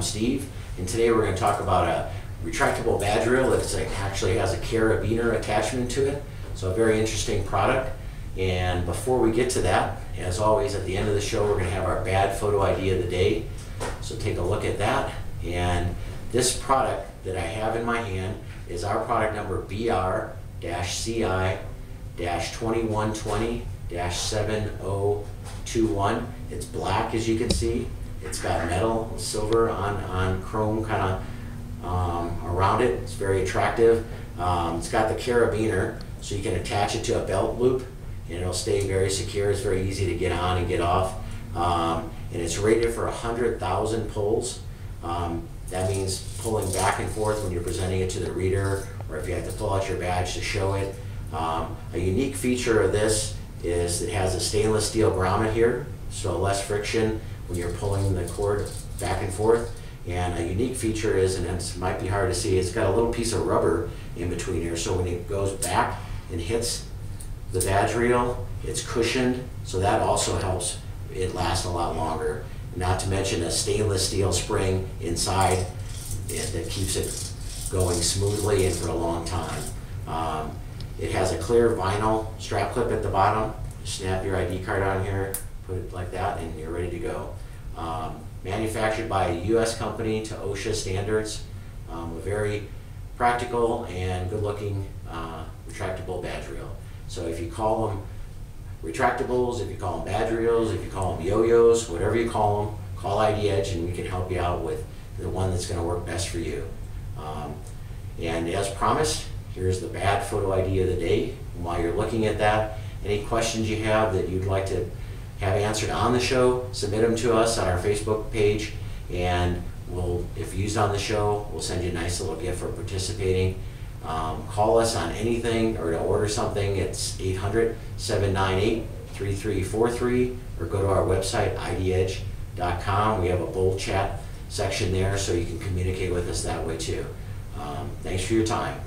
Steve, and today we're going to talk about a retractable badge reel that actually has a carabiner attachment to it. So a very interesting product. And before we get to that, as always, at the end of the show, we're going to have our bad photo idea of the day. So take a look at that. And this product that I have in my hand is our product number BR-CI-2120-7021. It's black as you can see. It's got metal, silver on, on chrome kind of um, around it. It's very attractive. Um, it's got the carabiner, so you can attach it to a belt loop and it'll stay very secure. It's very easy to get on and get off. Um, and it's rated for 100,000 pulls. Um, that means pulling back and forth when you're presenting it to the reader or if you have to pull out your badge to show it. Um, a unique feature of this is it has a stainless steel grommet here, so less friction when you're pulling the cord back and forth. And a unique feature is, and it might be hard to see, it's got a little piece of rubber in between here. So when it goes back and hits the badge reel, it's cushioned, so that also helps it last a lot longer. Not to mention a stainless steel spring inside that keeps it going smoothly and for a long time. Um, it has a clear vinyl strap clip at the bottom. Snap your ID card on here, put it like that, and you're ready to go. Um, manufactured by a U.S. company to OSHA standards. Um, a very practical and good-looking uh, retractable badge reel. So if you call them retractables, if you call them badge reels, if you call them yo-yos, whatever you call them, call ID Edge and we can help you out with the one that's going to work best for you. Um, and as promised, here's the bad photo ID of the day. While you're looking at that, any questions you have that you'd like to have answered on the show, submit them to us on our Facebook page, and we'll, if used on the show, we'll send you a nice little gift for participating. Um, call us on anything or to order something, it's 800 798 3343, or go to our website, idedge.com. We have a bold chat section there so you can communicate with us that way too. Um, thanks for your time.